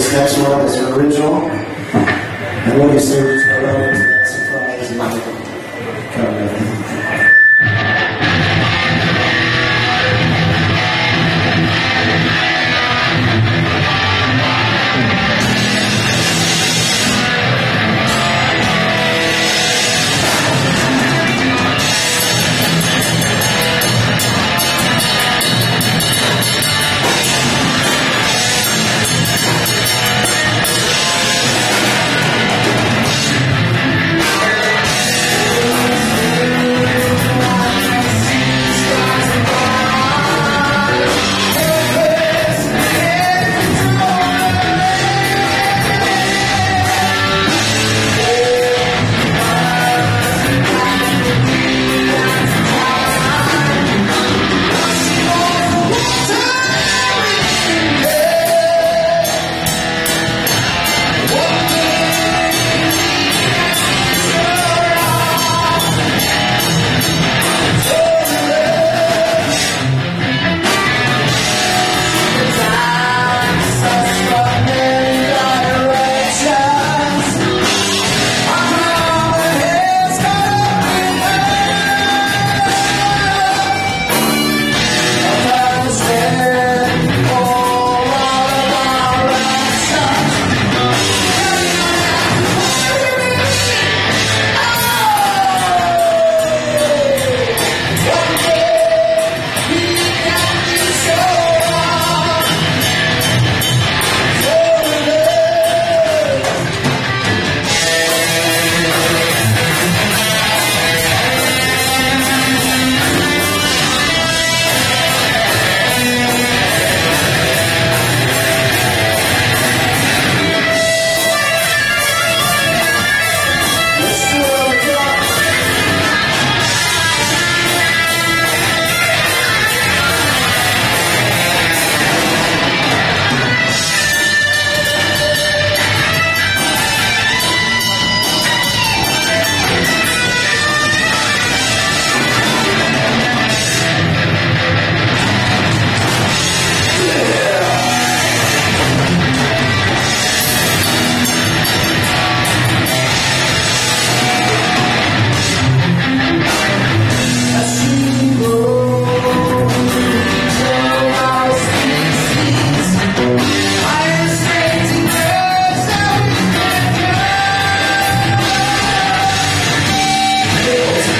this next one is original. And let me say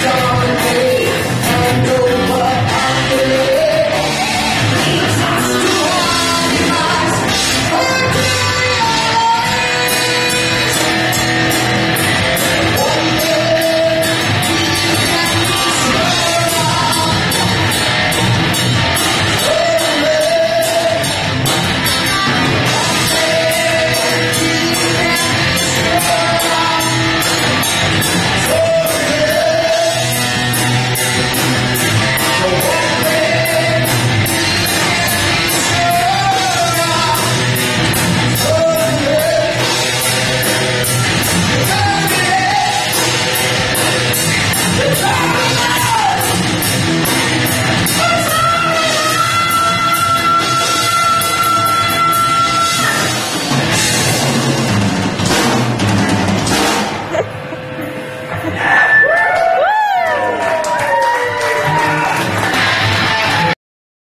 dawn.